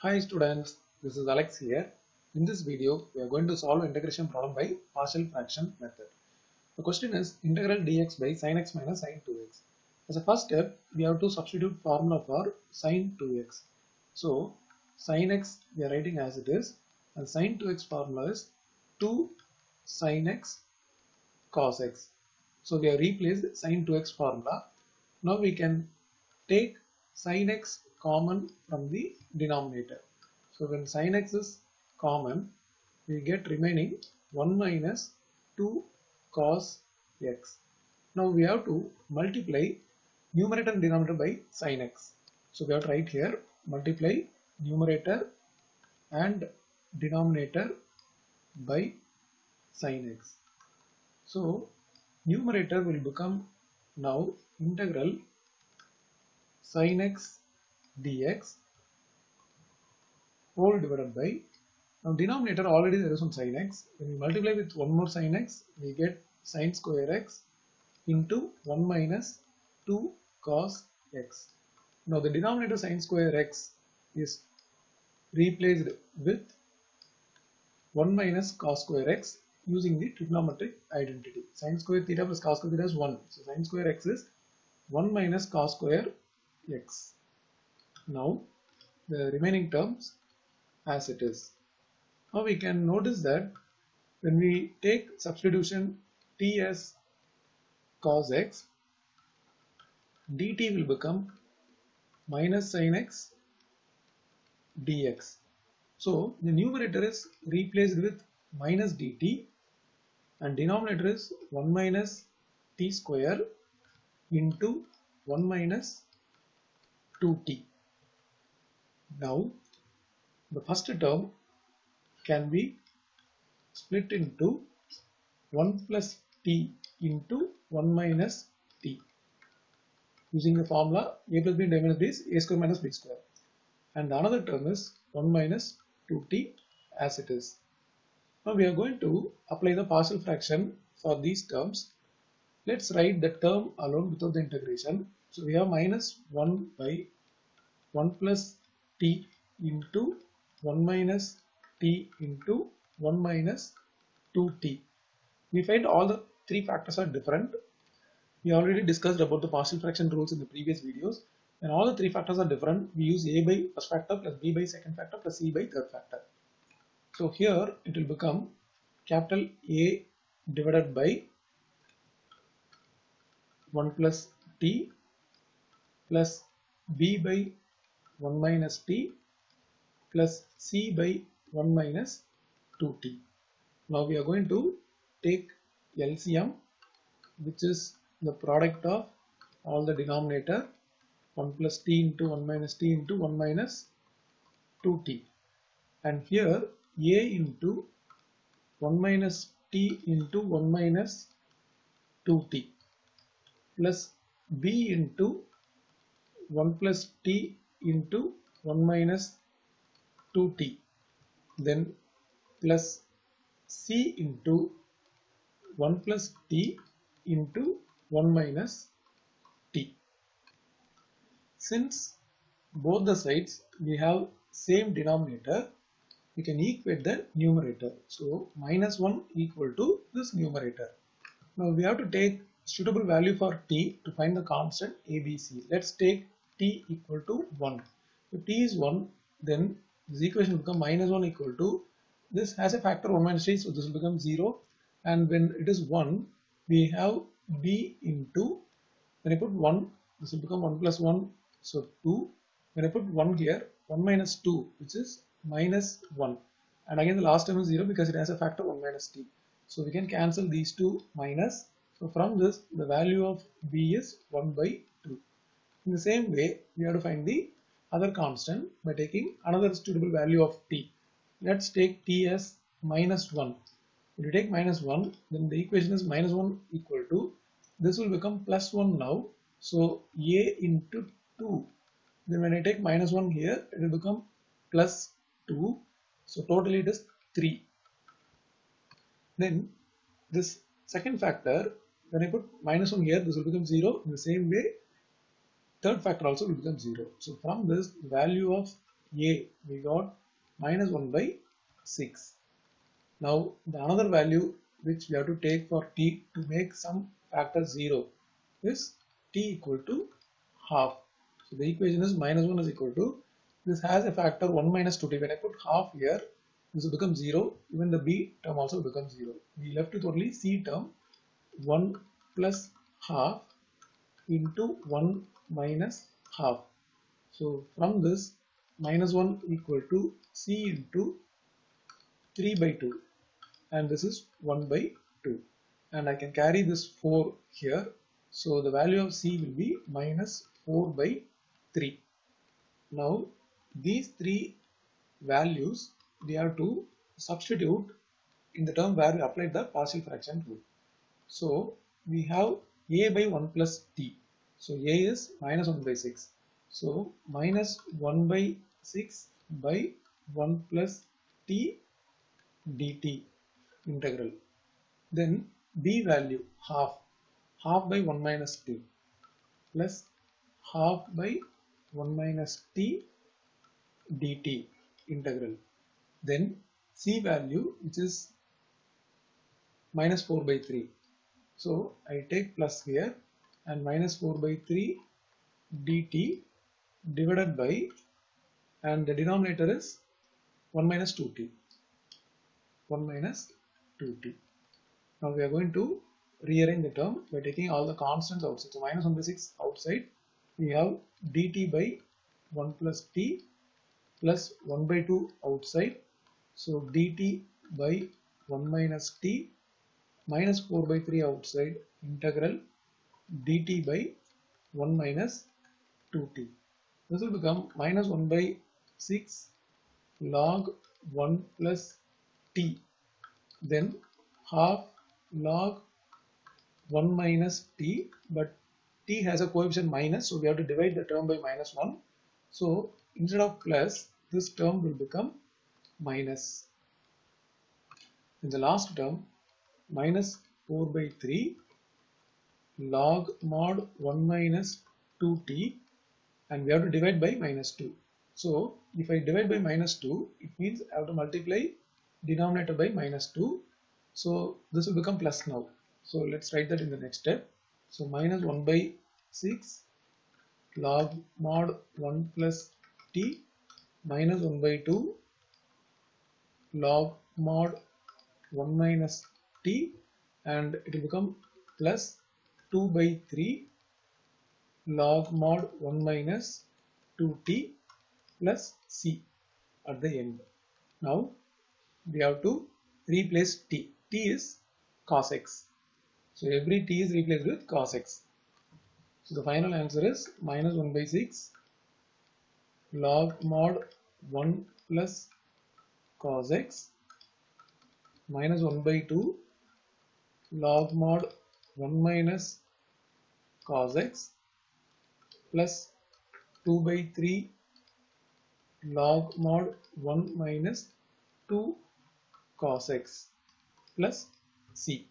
Hi students, this is Alex here. In this video, we are going to solve integration problem by partial fraction method. The question is integral dx by sin x minus sin 2x. As a first step, we have to substitute formula for sin 2x. So sin x we are writing as it is and sin 2x formula is 2 sin x cos x. So we have replaced sin 2x formula. Now we can take sin x common from the denominator. So when sin x is common, we get remaining 1 minus 2 cos x. Now we have to multiply numerator and denominator by sin x. So we have to write here multiply numerator and denominator by sin x. So numerator will become now integral sin x dx whole divided by now denominator already there is one sin x. When we multiply with one more sin x we get sin square x into 1 minus 2 cos x. Now the denominator sin square x is replaced with 1 minus cos square x using the trigonometric identity. Sin square theta plus cos square theta is 1 so sin square x is 1 minus cos square x now the remaining terms as it is. Now we can notice that when we take substitution t as cos x, dt will become minus sin x dx. So the numerator is replaced with minus dt and denominator is 1 minus t square into 1 minus 2t. Now the first term can be split into 1 plus t into 1 minus t using the formula a plus b minus b a square minus b square and the another term is 1 minus 2t as it is. Now we are going to apply the partial fraction for these terms. Let's write the term alone without the integration. So we have minus 1 by 1 plus t into 1 minus t into 1 minus 2t. We find all the three factors are different. We already discussed about the partial fraction rules in the previous videos. When all the three factors are different, we use a by first factor plus b by second factor plus c by third factor. So here it will become capital A divided by 1 plus t plus b by 1 minus t plus c by 1 minus 2t. Now we are going to take LCM which is the product of all the denominator 1 plus t into 1 minus t into 1 minus 2t and here a into 1 minus t into 1 minus 2t plus b into 1 plus t into 1 minus 2t then plus c into 1 plus t into 1 minus t. Since both the sides we have same denominator we can equate the numerator. So minus 1 equal to this numerator. Now we have to take suitable value for t to find the constant ABC. Let's take t equal to 1. If t is 1 then this equation will become minus 1 equal to this has a factor 1 minus t so this will become 0 and when it is 1 we have b into when I put 1 this will become 1 plus 1 so 2 when I put 1 here 1 minus 2 which is minus 1 and again the last term is 0 because it has a factor 1 minus t. So we can cancel these two minus. So from this the value of b is 1 by 2 in the same way we have to find the other constant by taking another suitable value of t. Let's take t as minus 1 if you take minus 1 then the equation is minus 1 equal to this will become plus 1 now. So a into 2 then when I take minus 1 here it will become plus 2 so totally it is 3 then this second factor when I put minus 1 here this will become 0 in the same way third factor also will become 0 so from this value of a we got minus 1 by 6 now the another value which we have to take for t to make some factor 0 is t equal to half. So the equation is minus 1 is equal to this has a factor 1 minus 2t when I put half here this will become 0 even the b term also becomes 0 we left with only c term 1 plus half into 1 minus half. So from this minus 1 equal to c into 3 by 2 and this is 1 by 2 and I can carry this 4 here. So the value of c will be minus 4 by 3 now these three values we have to substitute in the term where we applied the partial fraction rule. So we have a by 1 plus t. So a is minus 1 by 6 so minus 1 by 6 by 1 plus t dt integral. Then b value half. Half by 1 minus t plus half by 1 minus t dt integral. Then c value which is minus 4 by 3 so I take plus here and minus 4 by 3 dt divided by and the denominator is 1 minus 2t 1 minus 2t now we are going to rearrange the term by taking all the constants outside. So minus 1 by 6 outside we have dt by 1 plus t plus 1 by 2 outside. So dt by 1 minus t minus 4 by 3 outside integral dt by 1 minus 2t. This will become minus 1 by 6 log 1 plus t. Then half log 1 minus t but t has a coefficient minus so we have to divide the term by minus 1 so instead of plus this term will become minus. In the last term minus 4 by 3 log mod 1 minus 2t and we have to divide by minus 2 so if I divide by minus 2 it means I have to multiply denominator by minus 2 so this will become plus now. So let's write that in the next step. So minus 1 by 6 log mod 1 plus t minus 1 by 2 log mod 1 minus t and it will become plus 2 by 3 log mod 1 minus 2t plus c at the end. Now we have to replace t. t is cos x. So every t is replaced with cos x. So the final answer is minus 1 by 6 log mod 1 plus cos x minus 1 by 2 log mod 1 minus cos x plus 2 by 3 log mod 1 minus 2 cos x plus c.